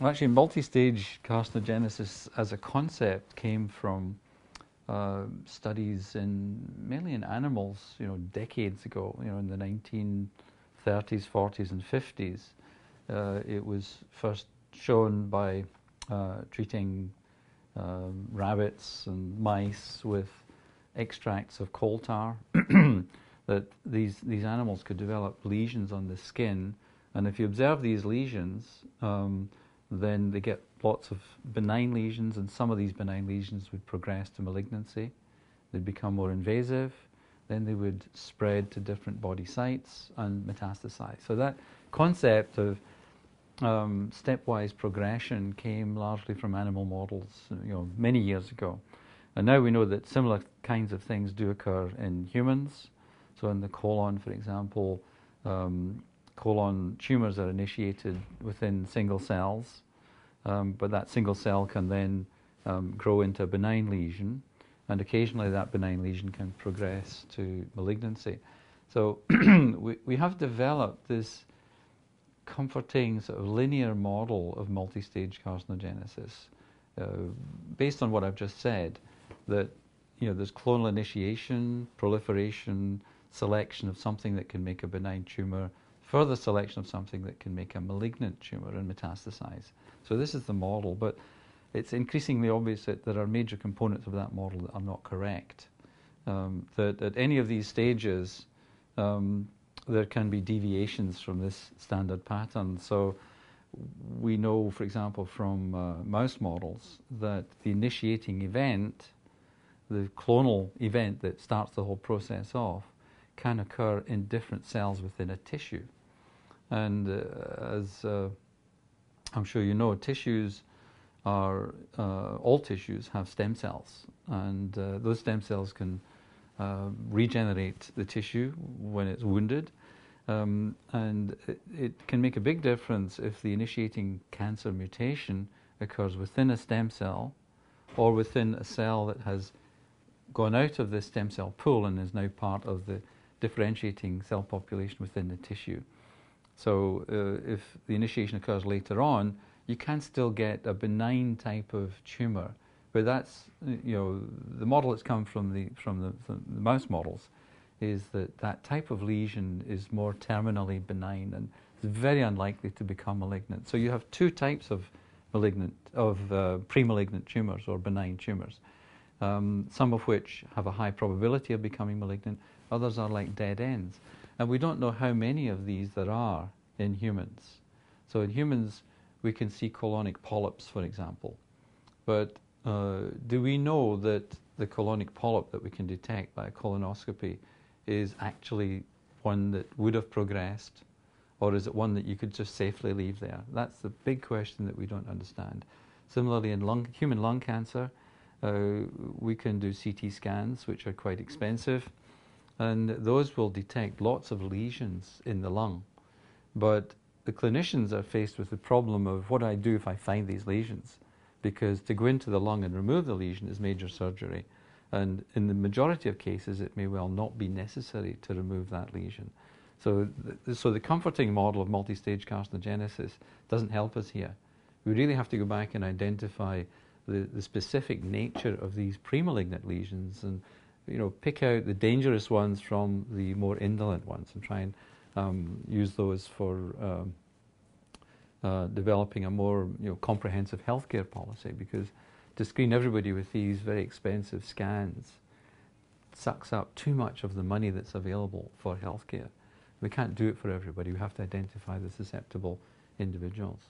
Well, actually, multi-stage carcinogenesis as a concept came from uh, studies in mainly in animals, you know, decades ago. You know, in the 1930s, 40s, and 50s, uh, it was first shown by uh, treating um, rabbits and mice with extracts of coal tar that these these animals could develop lesions on the skin, and if you observe these lesions, um, then they get lots of benign lesions, and some of these benign lesions would progress to malignancy. They'd become more invasive, then they would spread to different body sites and metastasize. So that concept of um, stepwise progression came largely from animal models, you know, many years ago. And now we know that similar kinds of things do occur in humans. So in the colon, for example, um, colon tumors are initiated within single cells, um, but that single cell can then um, grow into a benign lesion, and occasionally that benign lesion can progress to malignancy. So we, we have developed this comforting sort of linear model of multi-stage carcinogenesis uh, based on what I've just said, that you know there's clonal initiation, proliferation, selection of something that can make a benign tumor, further selection of something that can make a malignant tumor and metastasize. So this is the model, but it's increasingly obvious that there are major components of that model that are not correct. Um, that at any of these stages, um, there can be deviations from this standard pattern. So we know, for example, from uh, mouse models, that the initiating event, the clonal event that starts the whole process off, can occur in different cells within a tissue. And uh, as uh, I'm sure you know, tissues are, uh, all tissues have stem cells, and those stem cells can regenerate the tissue when it's wounded. Um, and it, it, can make a big difference if the initiating cancer mutation occurs within a stem cell or within a cell that has gone out of the stem cell pool and is now part of the differentiating cell population within the tissue. So uh, if the initiation occurs later on, you can still get a benign type of tumor, but that's you know the model that's come from the from the, the mouse models is that that type of lesion is more terminally benign and it's very unlikely to become malignant. So you have two types of malignant of uh, pre-malignant tumors or benign tumors, um, some of which have a high probability of becoming malignant. Others are like dead ends, and we don't know how many of these there are in humans. So in humans, we can see colonic polyps, for example, but uh, do we know that the colonic polyp that we can detect by colonoscopy is actually one that would have progressed, or is it one that you could just safely leave there? That's the big question that we don't understand. Similarly, in lung, human lung cancer, uh, we can do CT scans, which are quite expensive, and those will detect lots of lesions in the lung. But the clinicians are faced with the problem of what do I do if I find these lesions? Because to go into the lung and remove the lesion is major surgery. And in the majority of cases, it may well not be necessary to remove that lesion. So, so the comforting model of multi-stage carcinogenesis doesn't help us here. We really have to go back and identify the, the specific nature of these pre-malignant lesions and you know, pick out the dangerous ones from the more indolent ones and try and um, use those for um, uh, developing a more you know, comprehensive healthcare policy because to screen everybody with these very expensive scans sucks up too much of the money that's available for healthcare. We can't do it for everybody. We have to identify the susceptible individuals.